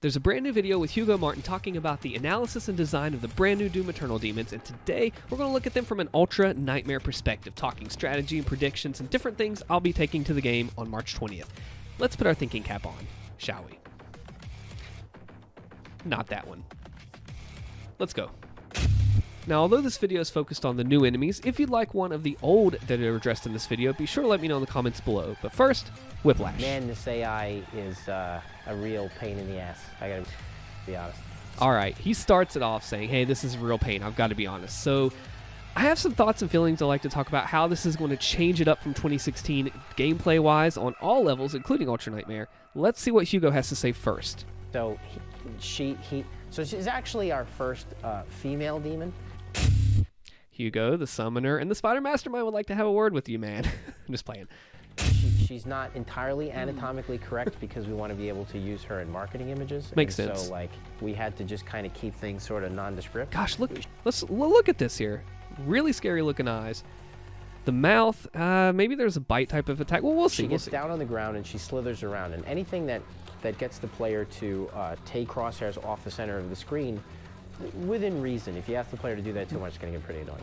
There's a brand new video with Hugo Martin talking about the analysis and design of the brand new Doom Eternal demons, and today we're going to look at them from an Ultra Nightmare perspective, talking strategy and predictions and different things I'll be taking to the game on March 20th. Let's put our thinking cap on, shall we? Not that one. Let's go. Now, although this video is focused on the new enemies, if you'd like one of the old that are addressed in this video, be sure to let me know in the comments below. But first, Whiplash. Man, this AI is uh, a real pain in the ass. I gotta be honest. All right, he starts it off saying, "Hey, this is a real pain. I've got to be honest." So, I have some thoughts and feelings I'd like to talk about how this is going to change it up from 2016 gameplay wise on all levels, including Ultra Nightmare. Let's see what Hugo has to say first. So he, she he so she's actually our first uh, female demon. Hugo, the summoner, and the spider mastermind would like to have a word with you, man. I'm just playing. She, she's not entirely anatomically correct because we want to be able to use her in marketing images. Makes and sense. So like we had to just kind of keep things sort of nondescript. Gosh, look, let's look at this here. Really scary looking eyes. The mouth, uh, maybe there's a bite type of attack. Well, we'll see. She We'll gets see. down on the ground and she slithers around, and anything that that gets the player to uh, take crosshairs off the center of the screen, within reason. If you ask the player to do that too much, it's going to get pretty annoying.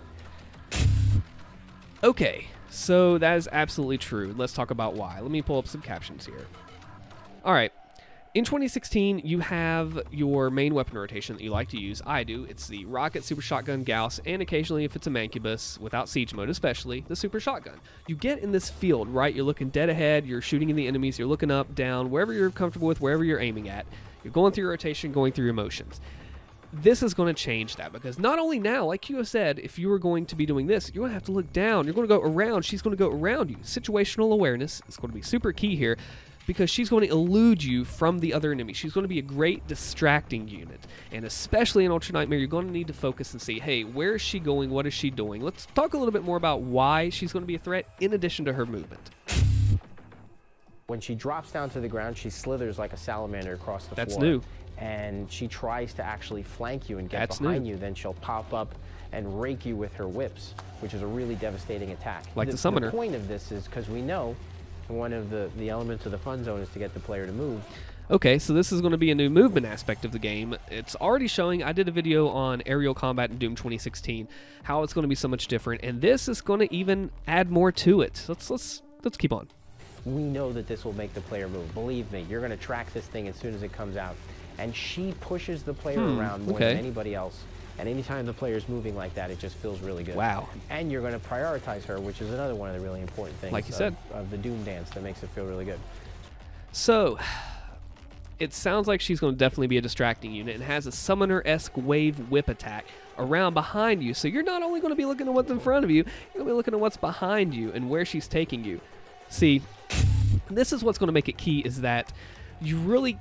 Okay, so that is absolutely true. Let's talk about why. Let me pull up some captions here. All right. In 2016, you have your main weapon rotation that you like to use. I do. It's the rocket, super shotgun, Gauss, and occasionally, if it's a Mancubus, without siege mode especially, the super shotgun. You get in this field, right? You're looking dead ahead, you're shooting in the enemies, you're looking up, down, wherever you're comfortable with, wherever you're aiming at. You're going through your rotation, going through your motions this is going to change that because not only now, like you have said, if you were going to be doing this, you're going to have to look down. You're going to go around. She's going to go around you. Situational awareness is going to be super key here because she's going to elude you from the other enemy. She's going to be a great distracting unit. And especially in Ultra Nightmare, you're going to need to focus and see, hey, where is she going? What is she doing? Let's talk a little bit more about why she's going to be a threat in addition to her movement. When she drops down to the ground, she slithers like a salamander across the That's floor. new. And she tries to actually flank you and get That's behind new. you. Then she'll pop up and rake you with her whips, which is a really devastating attack. Like the summoner. The point of this is because we know one of the, the elements of the fun zone is to get the player to move. Okay, so this is going to be a new movement aspect of the game. It's already showing. I did a video on aerial combat in Doom 2016, how it's going to be so much different, and this is going to even add more to it. Let's let's let's keep on. we know that this will make the player move. Believe me, you're going to track this thing as soon as it comes out. And she pushes the player Hmm, around more okay. than anybody else. And anytime the player's moving like that, it just feels really good. Wow. And you're going to prioritize her, which is another one of the really important things Like you of, said. of the Doom dance that makes it feel really good. So, it sounds like she's going to definitely be a distracting unit and has a summoner-esque wave whip attack around behind you. So you're not only going to be looking at what's in front of you, you're going to be looking at what's behind you and where she's taking you. See, this is what's going to make it key is that you really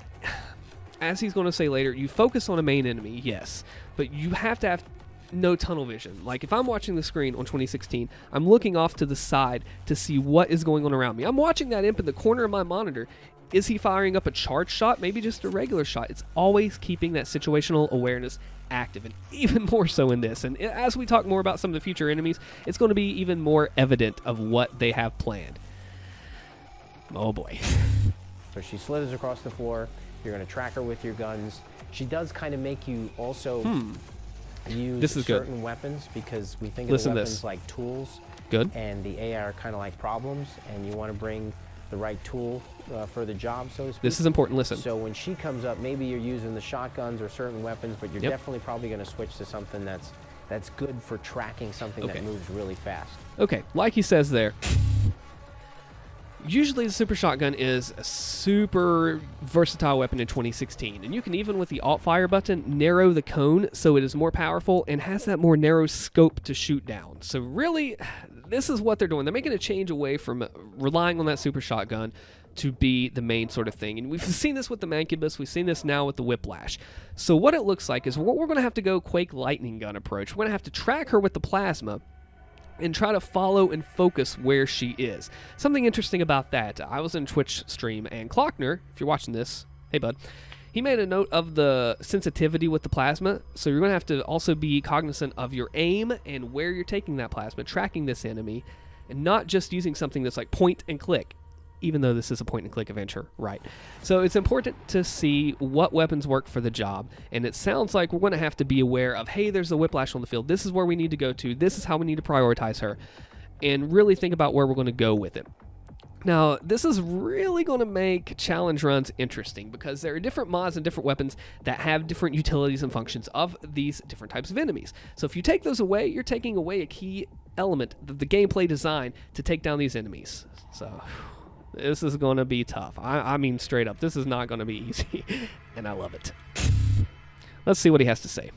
as he's going to say later, you focus on a main enemy, yes, but you have to have no tunnel vision. Like if I'm watching the screen on 2016, I'm looking off to the side to see what is going on around me. I'm watching that imp in the corner of my monitor. Is he firing up a charge shot? Maybe just a regular shot. It's always keeping that situational awareness active, and even more so in this. And eh, as we talk more about some of the future enemies, it's going to be even more evident of what they have planned. Oh boy. So she slithers across the floor. You're going to track her with your guns. She does kind of make you also use Hmm. This is good. certain weapons because we think Listen of weapons this. like tools. Good. and the AI are kind of like problems, and you want to bring the right tool uh, for the job, so to speak. This is important. Listen. So when she comes up, maybe you're using the shotguns or certain weapons, but you're Yep. definitely probably going to switch to something that's that's good for tracking something Okay. that moves really fast. Okay, like he says there. Usually, the super shotgun is a super versatile weapon in 2016, and you can even with the alt fire button narrow the cone so it is more powerful and has that more narrow scope to shoot down. So, really, this is what they're doing. They're making a change away from relying on that super shotgun to be the main sort of thing. And we've seen this with the Mancubus, we've seen this now with the Whiplash. So, what it looks like is what we're going to have to go Quake Lightning Gun approach. We're going to have to track her with the plasma and try to follow and focus where she is. Something interesting about that, I was in Twitch stream and Clockner, if you're watching this, hey bud, he made a note of the sensitivity with the plasma, so you're going to have to also be cognizant of your aim and where you're taking that plasma, tracking this enemy, and not just using something that's like point and click. Even though this is a point and click adventure, right? So it's important to see what weapons work for the job. And it sounds like we're going to have to be aware of hey, there's a whiplash on the field. This is where we need to go to. This is how we need to prioritize her. And really think about where we're going to go with it. Now, this is really going to make challenge runs interesting because there are different mods and different weapons that have different utilities and functions of these different types of enemies. So if you take those away, you're taking away a key element of the gameplay design to take down these enemies. So this is going to be tough. I, I mean, straight up, this is not going to be easy, and I love it. Let's see what he has to say.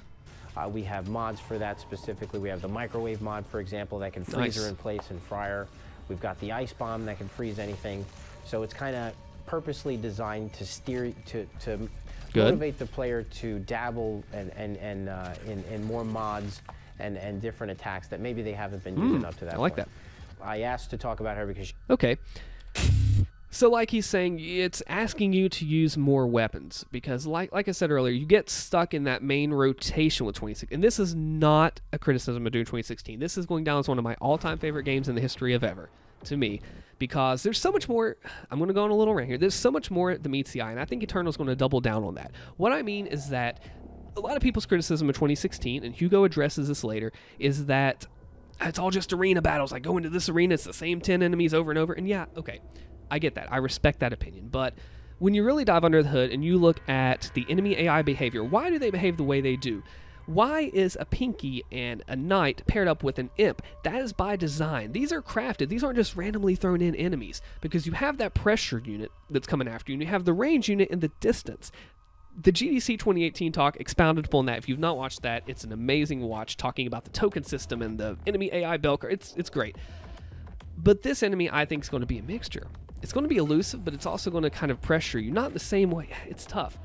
Uh, we have mods for that specifically. We have the microwave mod, for example, that can freeze Nice. her in place and fry her. We've got the ice bomb that can freeze anything. So it's kind of purposely designed to steer to to Good. motivate the player to dabble and and and uh, in in more mods and and different attacks that maybe they haven't been using up to that. Hmm, I like point. I asked to talk about her because Okay. So, like he's saying, it's asking you to use more weapons because, like, like I said earlier, you get stuck in that main rotation with 26. And this is not a criticism of Doom 2016. This is going down as one of my all-time favorite games in the history of ever, to me, because there's so much more. I'm going to go on a little rant here. There's so much more that meets the eye, and I think Eternal's going to double down on that. What I mean is that a lot of people's criticism of 2016, and Hugo addresses this later, is that it's all just arena battles. I go into this arena, it's the same 10 enemies over and over. And yeah, okay, I get that. I respect that opinion. But when you really dive under the hood and you look at the enemy AI behavior, why do they behave the way they do? Why is a Pinky and a Knight paired up with an Imp? That is by design. These are crafted. These aren't just randomly thrown in enemies because you have that pressure unit that's coming after you and you have the range unit in the distance the GDC 2018 talk expounded upon that. If you've not watched that, it's an amazing watch talking about the token system and the enemy AI Belker. It's it's great. But this enemy, I think, is going to be a mixture. It's going to be elusive, but it's also going to kind of pressure you. Not the same way. It's tough.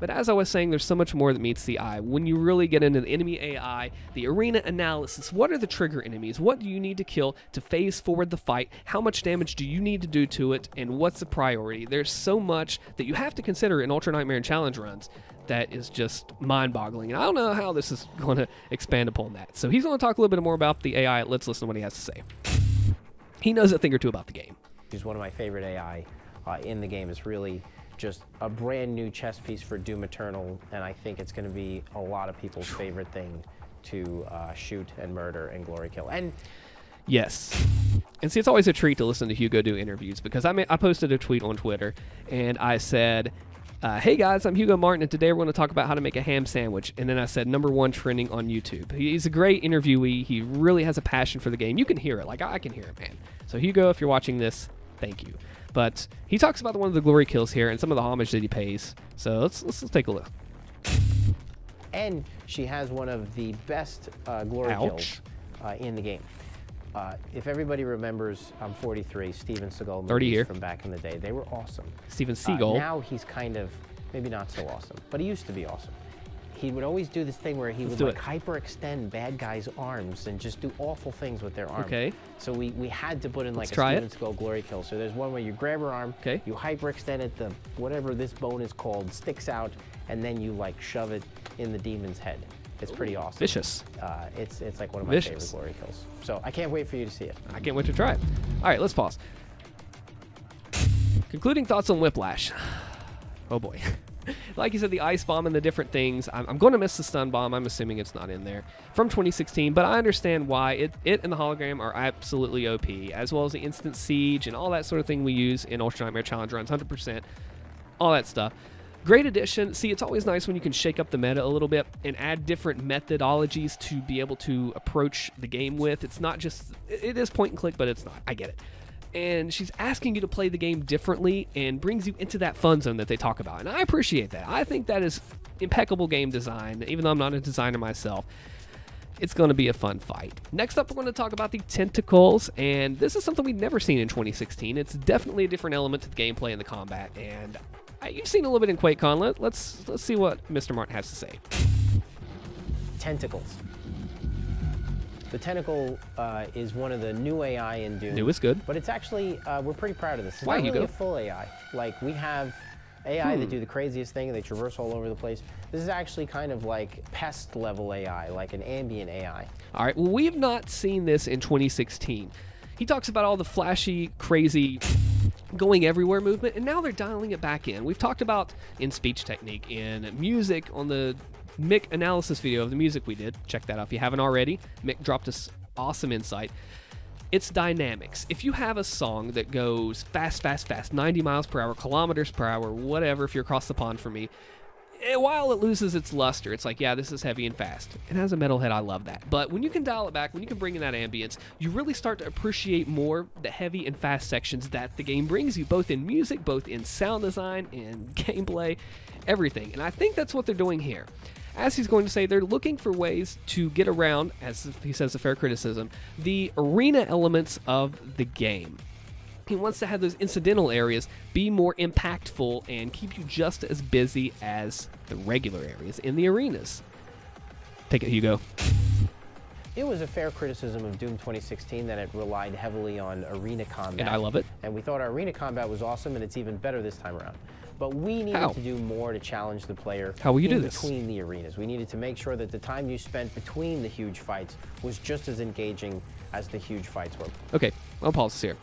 But as I was saying, there's so much more that meets the eye. When you really get into the enemy AI, the arena analysis, what are the trigger enemies? What do you need to kill to phase forward the fight? How much damage do you need to do to it? And what's the priority? There's so much that you have to consider in Ultra Nightmare and Challenge runs that is just mind boggling. And I don't know how this is going to expand upon that. So he's going to talk a little bit more about the AI. Let's listen to what he has to say. He knows a thing or two about the game. She's one of my favorite AI uh, in the game. It's really just a brand new chess piece for Doom Eternal, and I think it's going to be a lot of people's favorite thing to uh, shoot and murder and glory kill. And Yes. And see, it's always a treat to listen to Hugo do interviews because I, ma- I posted a tweet on Twitter and I said, uh, Hey guys, I'm Hugo Martin, and today we're going to talk about how to make a ham sandwich. And then I said, number one trending on YouTube. He's a great interviewee. He really has a passion for the game. You can hear it. Like, I can hear it, man. So, Hugo, if you're watching this, thank you. But he talks about one of the glory kills here and some of the homage that he pays. So, let's, let's, let's take a look. and she has one of the best uh, glory Ouch. kills uh, in the game. Uh, if everybody remembers, I'm 43. Steven Seagal 30 movies here. from back in the day, they were awesome. Steven Uh, Seagal. now he's kind of maybe not so awesome, but he used to be awesome. He would always do this thing where he would do like it. hyperextend bad guys' arms and just do awful things with their arms. Okay. So we, we had to put in like Let's a Steven it. Seagal glory kill. So there's one where you grab her arm, Okay. you hyperextend it, the whatever this bone is called sticks out, and then you like shove it in the demon's head. It's pretty awesome. Vicious. Uh, it's it's like one of my Vicious. favorite glory kills. So I can't wait for you to see it. I can't wait to try it. All right, let's pause. Concluding thoughts on Whiplash. Oh boy. like you said, the ice bomb and the different things. I'm, I'm going to miss the stun bomb. I'm assuming it's not in there from 2016, but I understand why it, it and the hologram are absolutely OP, as well as the instant siege and all that sort of thing we use in Ultra Nightmare Challenge runs, 100%, all that stuff. Great addition. See, it's always nice when you can shake up the meta a little bit and add different methodologies to be able to approach the game with. It's not just, it it is point and click, but it's not. I get it. And she's asking you to play the game differently and brings you into that fun zone that they talk about. And I appreciate that. I think that is impeccable game design, even though I'm not a designer myself it's going to be a fun fight. Next up, we're going to talk about the tentacles, and this is something we've never seen in 2016. It's definitely a different element to the gameplay and the combat, and uh, you've seen a little bit in QuakeCon. Let, let's let's see what Mr. Martin has to say. Tentacles. The tentacle uh, is one of the new AI in Doom. New is good. But it's actually, uh, we're pretty proud of this. It's Why, not really Hugo? a full AI. Like, we have AI Hmm. that do the craziest thing, and they traverse all over the place. This is actually kind of like pest level AI, like an ambient AI. All right, well, we've not seen this in 2016. He talks about all the flashy, crazy going everywhere movement, and now they're dialing it back in. We've talked about in speech technique, in music, on the Mick analysis video of the music we did. Check that out if you haven't already. Mick dropped us awesome insight. It's dynamics. If you have a song that goes fast, fast, fast, 90 miles per hour, kilometers per hour, whatever, if you're across the pond for me, eh, while it loses its luster, it's like, yeah, this is heavy and fast. And as a metalhead, I love that. But when you can dial it back, when you can bring in that ambience, you really start to appreciate more the heavy and fast sections that the game brings you, both in music, both in sound design, in gameplay, everything. And I think that's what they're doing here. As he's going to say, they're looking for ways to get around, as he says, a fair criticism, the arena elements of the game. He wants to have those incidental areas be more impactful and keep you just as busy as the regular areas in the arenas. Take it, Hugo. It was a fair criticism of Doom 2016 that it relied heavily on arena combat. And I love it. And we thought our arena combat was awesome, and it's even better this time around. But we needed How? to do more to challenge the player How will you do this? between the arenas. We needed to make sure that the time you spent between the huge fights was just as engaging as the huge fights were. Okay, I'll pause this here.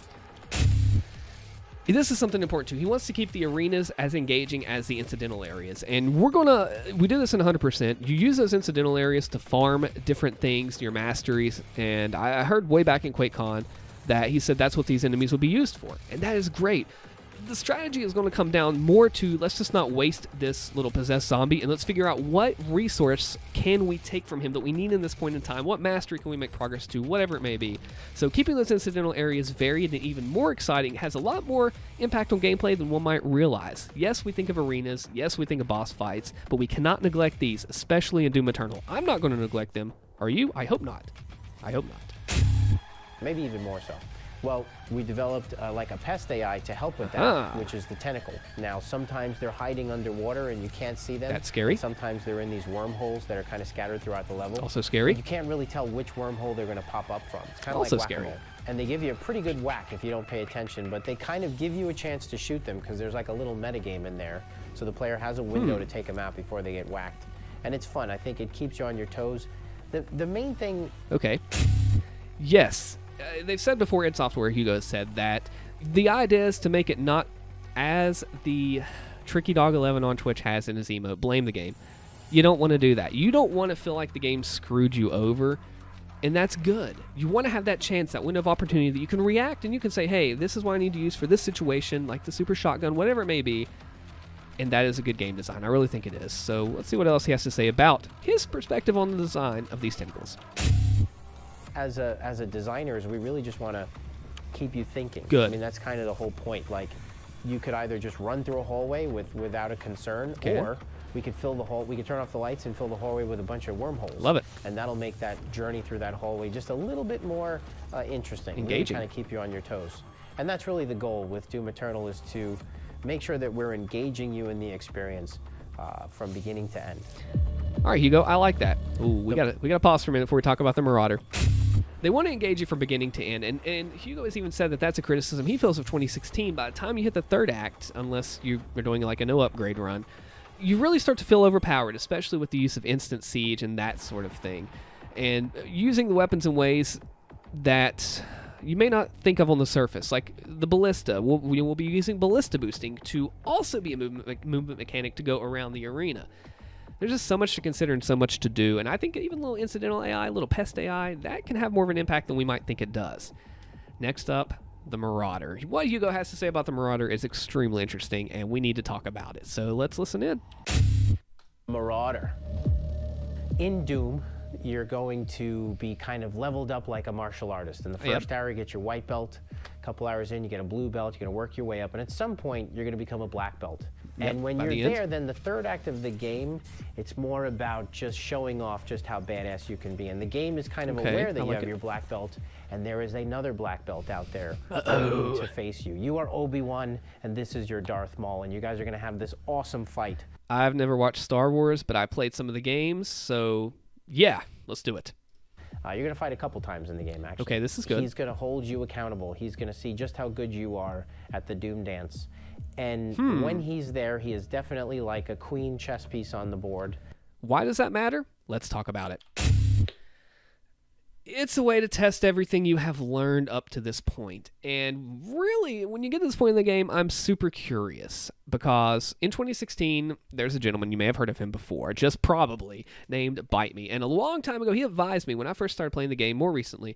This is something important too. He wants to keep the arenas as engaging as the incidental areas. And we're going to, we did this in 100%. You use those incidental areas to farm different things, your masteries. And I I heard way back in QuakeCon that he said that's what these enemies will be used for. And that is great. The strategy is going to come down more to let's just not waste this little possessed zombie and let's figure out what resource can we take from him that we need in this point in time. What mastery can we make progress to, whatever it may be. So keeping those incidental areas varied and even more exciting has a lot more impact on gameplay than one might realize. Yes, we think of arenas, yes, we think of boss fights, but we cannot neglect these, especially in Doom Eternal. I'm not going to neglect them. Are you? I hope not. I hope not. maybe even more so. Well, we developed uh, like a pest AI to help with that, Ah. which is the tentacle. Now, sometimes they're hiding underwater and you can't see them. That's scary. Sometimes they're in these wormholes that are kind of scattered throughout the level. Also scary. You can't really tell which wormhole they're going to pop up from. It's kind of Also like scary. And they give you a pretty good whack if you don't pay attention, but they kind of give you a chance to shoot them because there's like a little metagame in there. So the player has a Hmm. window to take them out before they get whacked. And it's fun. I think it keeps you on your toes. The, the main thing Okay. Yes. Uh, they've said before, id Software, Hugo said that the idea is to make it not as the Tricky Dog 11 on Twitch has in his emote, blame the game. You don't want to do that. You don't want to feel like the game screwed you over, and that's good. You want to have that chance, that window of opportunity that you can react and you can say, hey, this is what I need to use for this situation, like the super shotgun, whatever it may be. And that is a good game design. I really think it is. So let's see what else he has to say about his perspective on the design of these tentacles. As a as a designers, we really just want to keep you thinking. Good. I mean, that's kind of the whole point. Like, you could either just run through a hallway with without a concern, Okay. or we could fill the hall. We could turn off the lights and fill the hallway with a bunch of wormholes. Love it. And that'll make that journey through that hallway just a little bit more uh, interesting. Engaging. Kind of keep you on your toes. And that's really the goal with Doom Eternal is to make sure that we're engaging you in the experience uh, from beginning to end. All right, Hugo, I like that. Ooh, we got to we got to pause for a minute before we talk about the Marauder. They want to engage you from beginning to end, and, and Hugo has even said that that's a criticism he feels of 2016. By the time you hit the third act, unless you are doing like a no upgrade run, you really start to feel overpowered, especially with the use of instant siege and that sort of thing, and uh, using the weapons in ways that you may not think of on the surface, like the ballista. We'll, we will be using ballista boosting to also be a movement, me- movement mechanic to go around the arena. There's just so much to consider and so much to do, and I think even a little incidental AI, a little pest AI, that can have more of an impact than we might think it does. Next up, the Marauder. What Hugo has to say about the Marauder is extremely interesting, and we need to talk about it. So let's listen in. Marauder. In Doom, you're going to be kind of leveled up like a martial artist. In the Yep. first hour, you get your white belt. A couple hours in, you get a blue belt. You're going to work your way up, and at some point, you're going to become a black belt. Yep, And when you're the end. there, then the third act of the game, it's more about just showing off just how badass you can be. And the game is kind of Okay, aware that you have it. your black belt, and there is another black belt out there to face you. You are Obi Wan, and this is your Darth Maul, and you guys are going to have this awesome fight. I've never watched Star Wars, but I played some of the games, so yeah, let's do it. Uh, you're going to fight a couple times in the game, actually. Okay, this is good. He's going to hold you accountable. He's going to see just how good you are at the Doom Dance. And Hmm. when he's there, he is definitely like a queen chess piece on the board. Why does that matter? Let's talk about it. It's a way to test everything you have learned up to this point. And really, when you get to this point in the game, I'm super curious because in 2016, there's a gentleman, you may have heard of him before, just probably, named Bite Me. And a long time ago, he advised me when I first started playing the game more recently,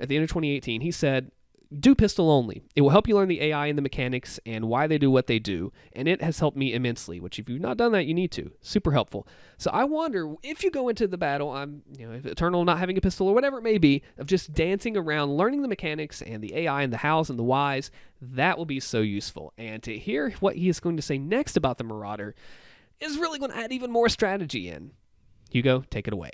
at the end of 2018, he said, do pistol only. It will help you learn the AI and the mechanics and why they do what they do, and it has helped me immensely. Which, if you've not done that, you need to. Super helpful. So I wonder if you go into the battle, I'm you know, Eternal not having a pistol or whatever it may be, of just dancing around, learning the mechanics and the AI and the hows and the whys. That will be so useful. And to hear what he is going to say next about the Marauder is really going to add even more strategy in. Hugo, take it away.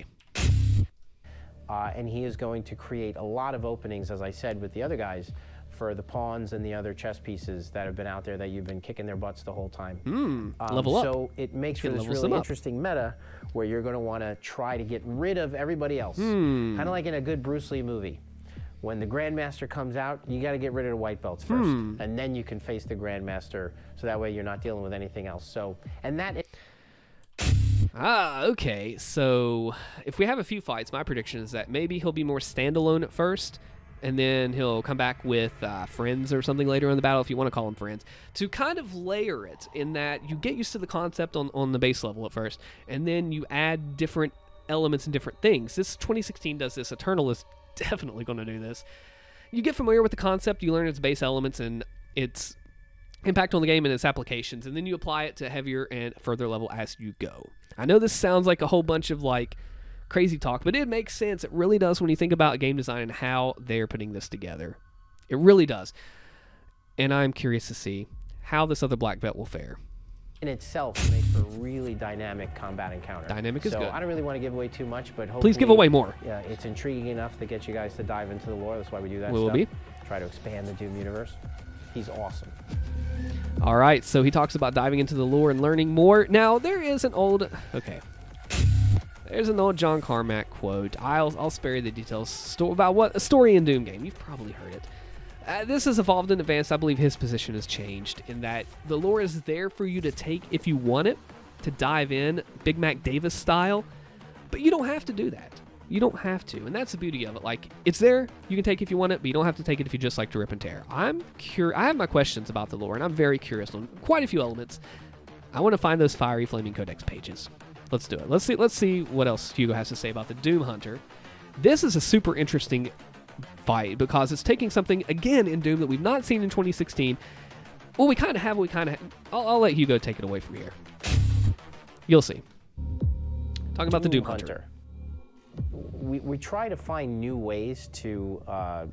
Uh, and he is going to create a lot of openings, as I said, with the other guys for the pawns and the other chess pieces that have been out there that you've been kicking their butts the whole time. Mm, um, level up. So it makes for this really interesting meta where you're going to want to try to get rid of everybody else. Mm. Kind of like in a good Bruce Lee movie. When the Grandmaster comes out, you got to get rid of the white belts first, mm. and then you can face the Grandmaster. So that way you're not dealing with anything else. So, and that. Ah, okay. So if we have a few fights, my prediction is that maybe he'll be more standalone at first, and then he'll come back with uh, friends or something later in the battle, if you want to call them friends, to kind of layer it in that you get used to the concept on, on the base level at first, and then you add different elements and different things. This 2016 does this. Eternal is definitely going to do this. You get familiar with the concept, you learn its base elements and its impact on the game and its applications, and then you apply it to heavier and further level as you go. I know this sounds like a whole bunch of like crazy talk, but it makes sense. It really does when you think about game design and how they're putting this together. It really does. And I'm curious to see how this other black belt will fare. In itself makes for a really dynamic combat encounter. Dynamic is so good. I don't really want to give away too much, but hopefully... Please give away more. Yeah, it's intriguing enough to get you guys to dive into the lore. That's why we do that Will stuff. be. Try to expand the Doom universe. He's awesome. All right, so he talks about diving into the lore and learning more. Now, there is an old... Okay. There's an old John Carmack quote. I'll, I'll spare you the details sto- about what a story in Doom game. You've probably heard it. Uh, this has evolved in advance. I believe his position has changed in that the lore is there for you to take if you want it, to dive in, Big Mac Davis style, but you don't have to do that. You don't have to, and that's the beauty of it. Like it's there, you can take if you want it, but you don't have to take it if you just like to rip and tear. I'm curious. I have my questions about the lore, and I'm very curious on quite a few elements. I want to find those fiery flaming codex pages. Let's do it. Let's see. Let's see what else Hugo has to say about the Doom Hunter. This is a super interesting fight because it's taking something again in Doom that we've not seen in 2016. Well, we kind of have. We kind of. I'll, I'll, let Hugo take it away from here. You'll see. Talking about the Doom Hunter. Hunter we, we try to find new ways to uh,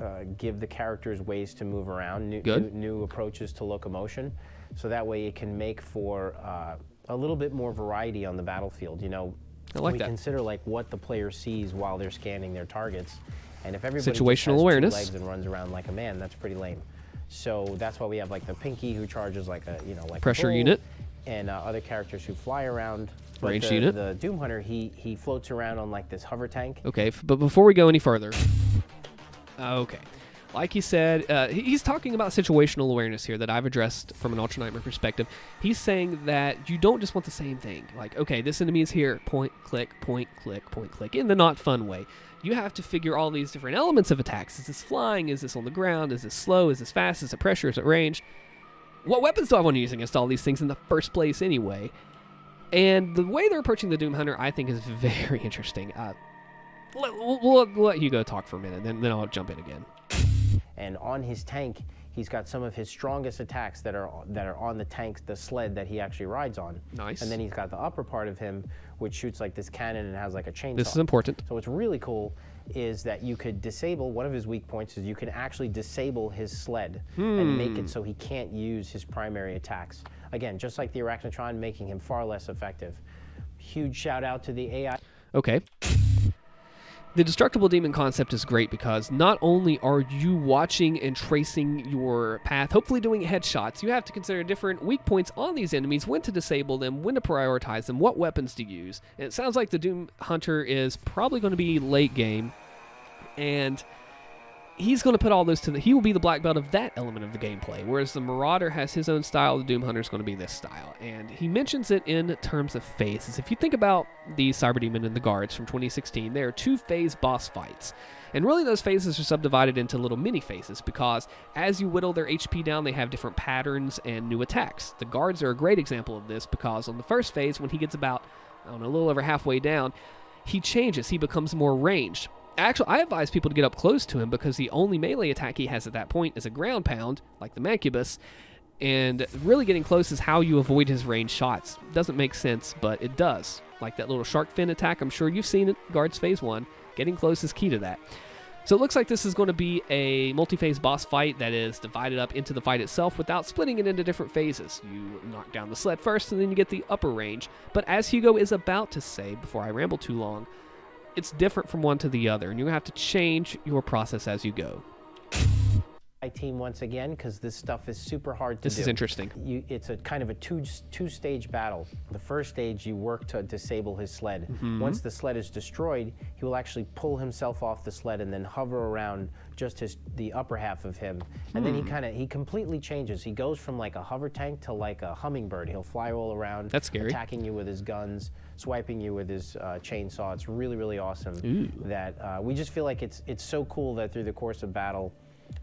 uh, give the characters ways to move around, new, new, new, approaches to locomotion, so that way it can make for uh, a little bit more variety on the battlefield. You know, like we that. consider like what the player sees while they're scanning their targets, and if everybody situational awareness legs and runs around like a man, that's pretty lame. So that's why we have like the Pinky who charges like a you know like pressure bull, unit, and uh, other characters who fly around range the, unit. The Doom Hunter, he he floats around on like this hover tank. Okay, but before we go any further, okay, like he said, uh, he's talking about situational awareness here that I've addressed from an Ultra Nightmare perspective. He's saying that you don't just want the same thing. Like, okay, this enemy is here, point, click, point, click, point, click, in the not fun way. You have to figure all these different elements of attacks. Is this flying? Is this on the ground? Is this slow? Is this fast? Is it pressure? Is it range? What weapons do I want to use against all these things in the first place anyway? And the way they're approaching the Doom Hunter, I think, is very interesting. Uh, let, we'll, we'll, let Hugo talk for a minute, then, then I'll jump in again. And on his tank, he's got some of his strongest attacks that are that are on the tank, the sled that he actually rides on. Nice. And then he's got the upper part of him, which shoots like this cannon and has like a chainsaw. This is important. So what's really cool is that you could disable one of his weak points is you can actually disable his sled hmm. and make it so he can't use his primary attacks. Again, just like the Arachnotron, making him far less effective. Huge shout out to the AI. Okay. The destructible demon concept is great because not only are you watching and tracing your path, hopefully doing headshots, you have to consider different weak points on these enemies, when to disable them, when to prioritize them, what weapons to use. And it sounds like the Doom Hunter is probably going to be late game, and he's going to put all those to the. He will be the black belt of that element of the gameplay, whereas the Marauder has his own style. The Doom Hunter is going to be this style, and he mentions it in terms of phases. If you think about the Cyber Demon and the Guards from 2016, there are two phase boss fights. And really, those phases are subdivided into little mini phases because as you whittle their HP down, they have different patterns and new attacks. The guards are a great example of this because on the first phase, when he gets about, I don't know, a little over halfway down, he changes. He becomes more ranged. Actually, I advise people to get up close to him because the only melee attack he has at that point is a ground pound, like the Mancubus. And really getting close is how you avoid his range shots. Doesn't make sense, but it does. Like that little shark fin attack, I'm sure you've seen it, Guards Phase 1. Getting close is key to that. So it looks like this is going to be a multi-phase boss fight that is divided up into the fight itself without splitting it into different phases. You knock down the sled first and then you get the upper range. But as Hugo is about to say, before I ramble too long, it's different from one to the other and you have to change your process as you go. My team once again because this stuff is super hard to This do. is interesting. You, it's a kind of a two two stage battle. The first stage you work to disable his sled. Mm-hmm. Once the sled is destroyed, he will actually pull himself off the sled and then hover around just his the upper half of him. And Hmm. then he kind of he completely changes. He goes from like a hover tank to like a hummingbird. He'll fly all around. That's scary. Attacking you with his guns, swiping you with his uh, chainsaw. It's really really awesome. That uh, we just feel like it's it's so cool that through the course of battle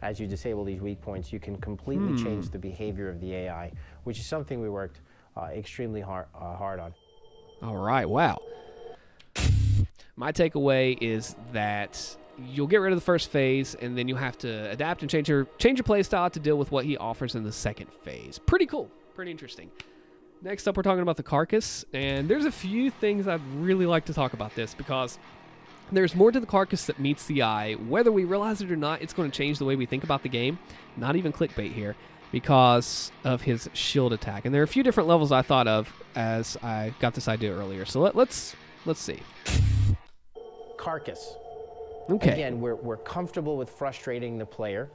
as you disable these weak points, you can completely Hmm. change the behavior of the AI, which is something we worked uh, extremely hard, uh, hard on. All right, wow. My takeaway is that you'll get rid of the first phase, and then you have to adapt and change your change your play style to deal with what he offers in the second phase. Pretty cool, pretty interesting. Next up, we're talking about the carcass, and there's a few things I'd really like to talk about this because there's more to the carcass that meets the eye. Whether we realize it or not, it's going to change the way we think about the game. Not even clickbait here, because of his shield attack. And there are a few different levels I thought of as I got this idea earlier. So let, let's let's see. Carcass. Okay. Again, we're, we're comfortable with frustrating the player.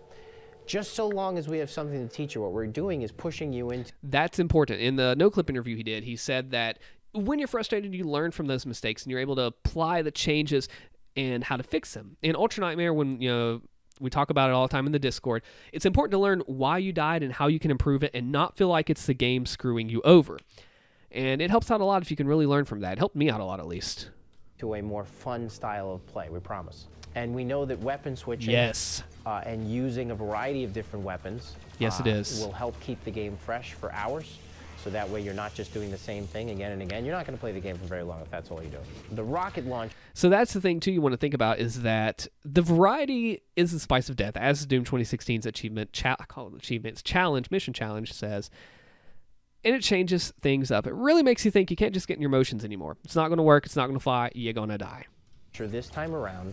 Just so long as we have something to teach you, what we're doing is pushing you into That's important. In the Noclip interview he did, he said that when you're frustrated, you learn from those mistakes and you're able to apply the changes and how to fix them. In Ultra Nightmare, when you know we talk about it all the time in the Discord, it's important to learn why you died and how you can improve it and not feel like it's the game screwing you over. And it helps out a lot if you can really learn from that. It helped me out a lot at least. to a more fun style of play, we promise. And we know that weapon switching Yes. Uh, and using a variety of different weapons Yes, it uh, is. will help keep the game fresh for hours. So that way you're not just doing the same thing again and again. You're not going to play the game for very long if that's all you do. The rocket launch So that's the thing too you want to think about is that the variety is the spice of death, as Doom 2016's achievement, cha- I call it achievements challenge, mission challenge says, and it changes things up. It really makes you think you can't just get in your motions anymore. It's not going to work. It's not going to fly. You're going to die. Sure, this time around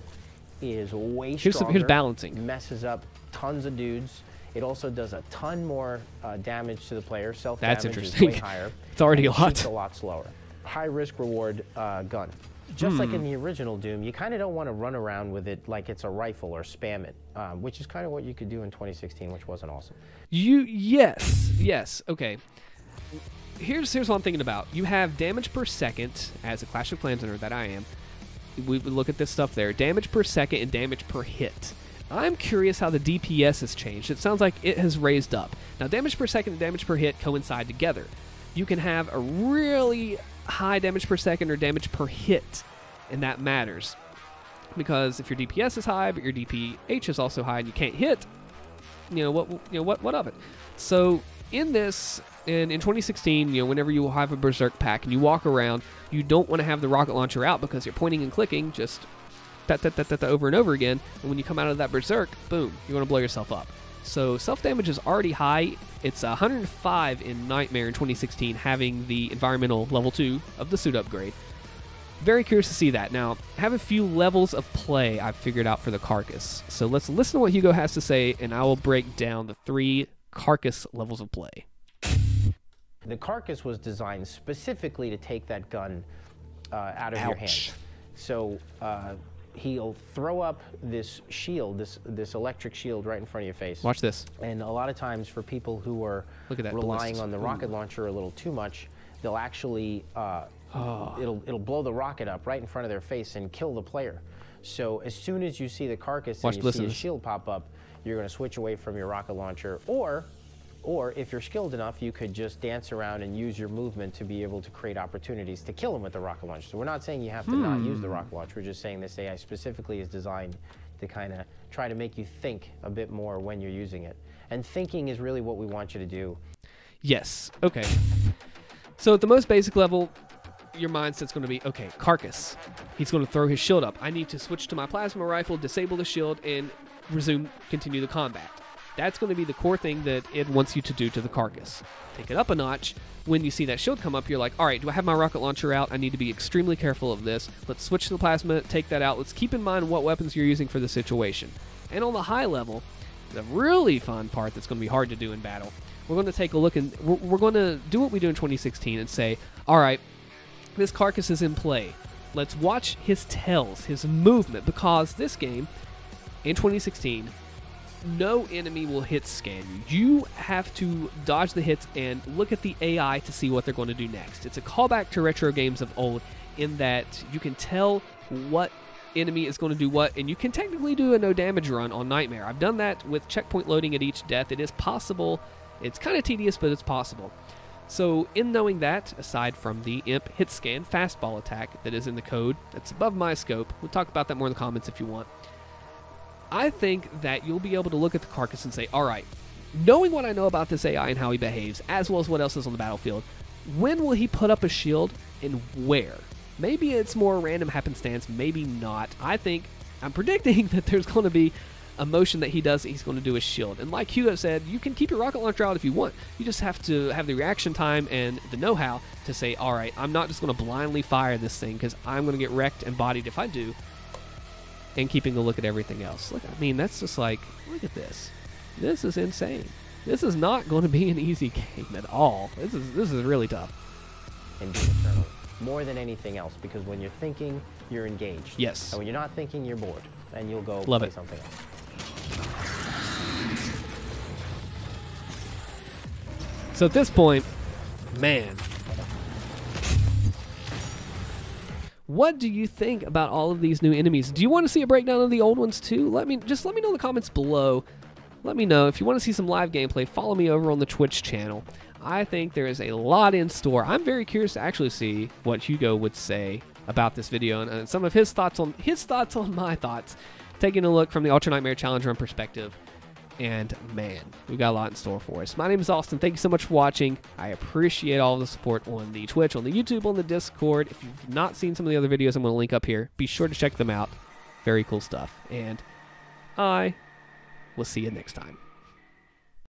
is way Here's some- stronger. here's balancing. Messes up tons of dudes. It also does a ton more uh, damage to the player. Self That's damage is interesting. way higher. It's already a lot. Shoots a lot slower. High risk reward uh, gun. Just like Hmm. in the original Doom, you kind of don't want to run around with it like it's a rifle or spam it, um, which is kind of what you could do in 2016, which wasn't awesome. You yes, yes. Okay. Here's here's what I'm thinking about. You have damage per second as a Clash of Clans owner that I am. We look at this stuff there. Damage per second and damage per hit. I'm curious how the DPS has changed. It sounds like it has raised up. Now, damage per second and damage per hit coincide together. You can have a really high damage per second or damage per hit, and that matters. Because if your DPS is high, but your DPH is also high, and you can't hit, you know what you know what what of it so in this in, in 2016 you know whenever you have a berserk pack and you walk around you don't want to have the rocket launcher out because you're pointing and clicking just that that, that, that, over and over again and when you come out of that berserk boom you're going to blow yourself up so self damage is already high it's 105 in nightmare in 2016 having the environmental level 2 of the suit upgrade very curious to see that. Now, have a few levels of play I've figured out for the carcass. So let's listen to what Hugo has to say, and I will break down the three carcass levels of play. The carcass was designed specifically to take that gun uh, out of your Ouch. hand. So uh, he'll throw up this shield, this this electric shield, right in front of your face. Watch this. And a lot of times, for people who are Look at that relying on the rocket launcher a little too much, they'll actually uh, Oh. it'll it'll blow the rocket up right in front of their face and kill the player. So as soon as you see the carcass Watch, and you listen see a shield pop up, you're going to switch away from your rocket launcher, or or if you're skilled enough, you could just dance around and use your movement to be able to create opportunities to kill him with the rocket launcher. So we're not saying you have to not use the Hmm. rocket launcher. We're just saying this AI specifically is designed to kind of try to make you think a bit more when you're using it. And thinking is really what we want you to do. Yes. Okay. So at the most basic level, your mindset's going to be okay, carcass. He's going to throw his shield up. I need to switch to my plasma rifle, disable the shield, and resume, continue the combat. That's going to be the core thing that it wants you to do to the carcass. Take it up a notch. When you see that shield come up, you're like, all right, do I have my rocket launcher out? I need to be extremely careful of this. Let's switch to the plasma, take that out. Let's keep in mind what weapons you're using for the situation. And on the high level, the really fun part that's going to be hard to do in battle, we're going to take a look and we're, we're going to do what we do in 2016 and say, all right, this carcass is in play. Let's watch his tells, his movement, because this game in 2016, no enemy will hit scan you. You have to dodge the hits and look at the AI to see what they're going to do next. It's a callback to retro games of old in that you can tell what enemy is going to do what, and you can technically do a no damage run on Nightmare. I've done that with checkpoint loading at each death. It is possible. It's kind of tedious, but it's possible. So, in knowing that, aside from the imp hit scan fastball attack that is in the code, that's above my scope, we'll talk about that more in the comments if you want. I think that you'll be able to look at the carcass and say, all right, knowing what I know about this AI and how he behaves, as well as what else is on the battlefield, when will he put up a shield and where? Maybe it's more random happenstance, maybe not. I think, I'm predicting that there's going to be a motion that he does, he's going to do a shield. And like Hugo said, you can keep your rocket launcher out if you want. You just have to have the reaction time and the know how to say, all right, I'm not just going to blindly fire this thing because I'm going to get wrecked and bodied if I do and keeping a look at everything else. Look, I mean, that's just like, look at this. This is insane. This is not going to be an easy game at all. This is this is really tough. Eternal more than anything else because when you're thinking, you're engaged. Yes. And when you're not thinking, you're bored, and you'll go Love play it. something else. So at this point, man, what do you think about all of these new enemies? Do you want to see a breakdown of the old ones too? Let me just let me know in the comments below. Let me know if you want to see some live gameplay. Follow me over on the Twitch channel. I think there is a lot in store. I'm very curious to actually see what Hugo would say about this video and uh, some of his thoughts on his thoughts on my thoughts. Taking a look from the Ultra Nightmare Challenge perspective. And man, we got a lot in store for us. My name is Austin. Thank you so much for watching. I appreciate all the support on the Twitch, on the YouTube, on the Discord. If you've not seen some of the other videos, I'm going to link up here. Be sure to check them out. Very cool stuff. And I will see you next time.